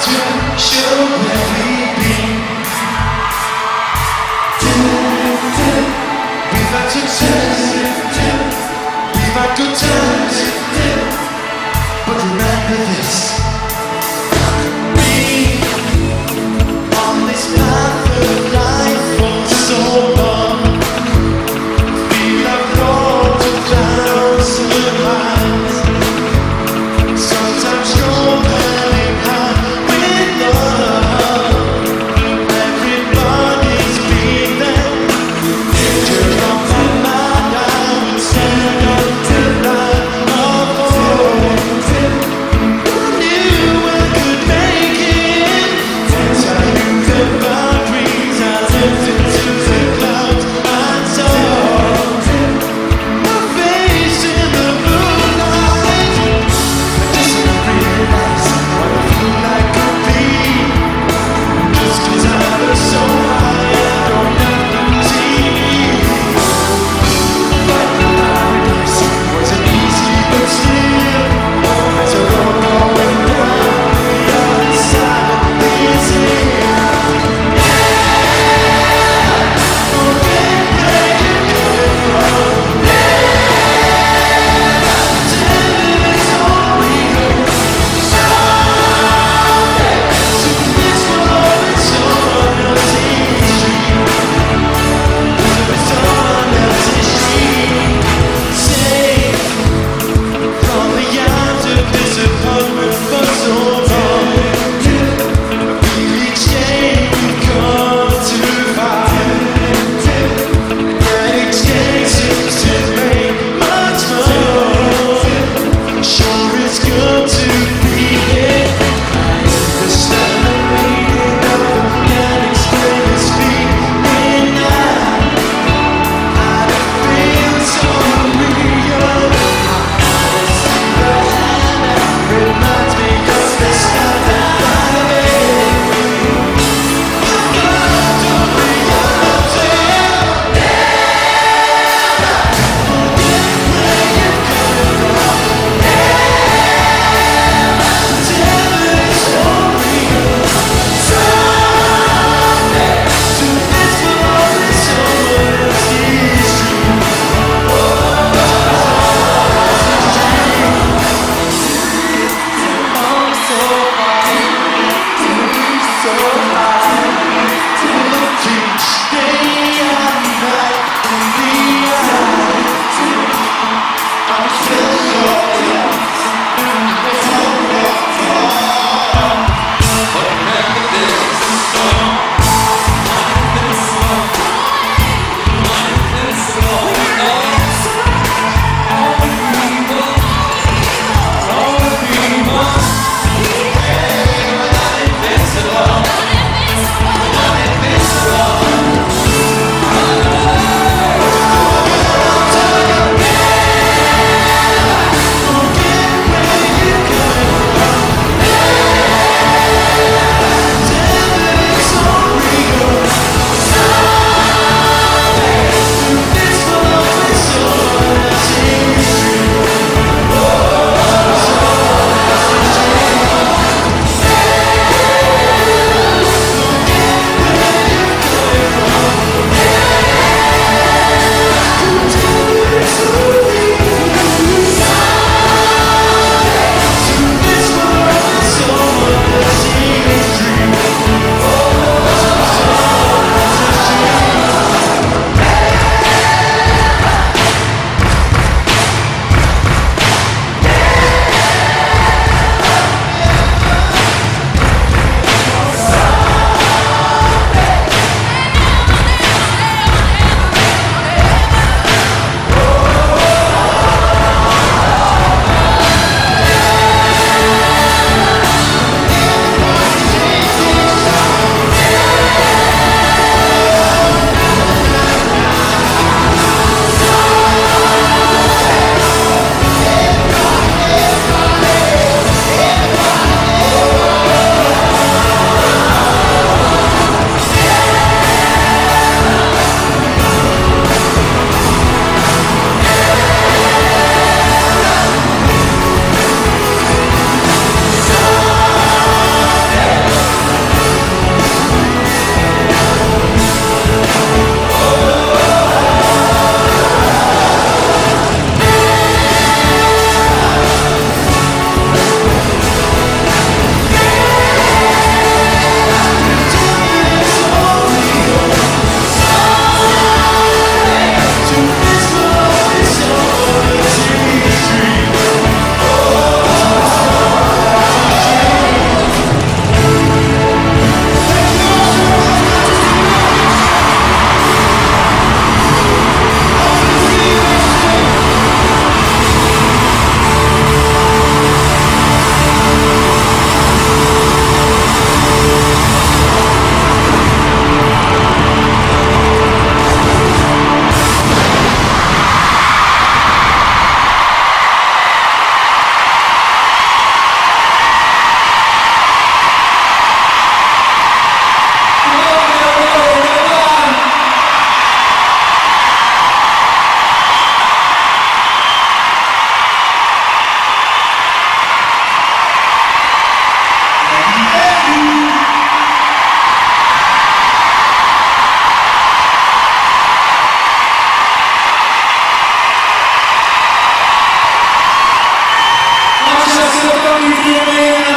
to show where we've been. We've had good times. We've had good times. Amém.